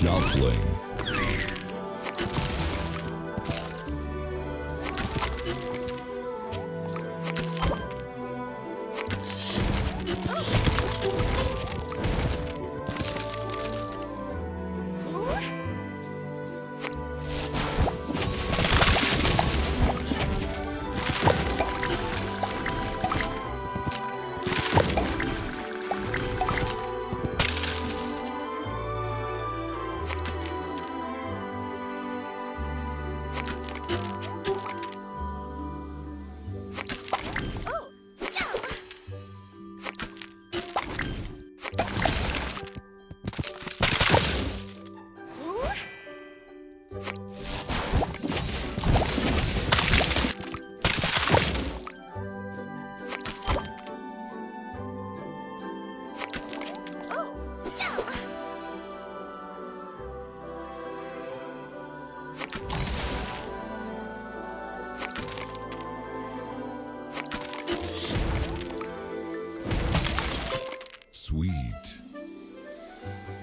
Shuffling. Oh, Sweet. Sugar Crush.